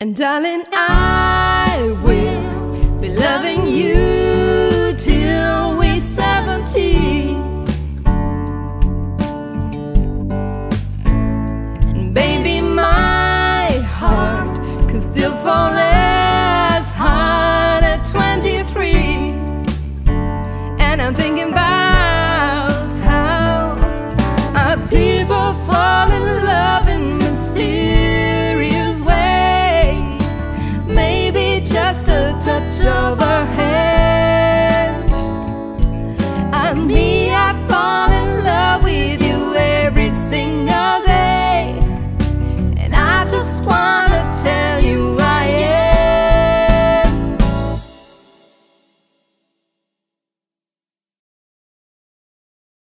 And darling, I will be loving you till we're 70. And baby, my heart could still fall as hard at 23. And I'm thinking about how our people. me I fall in love with you every single day. And I just want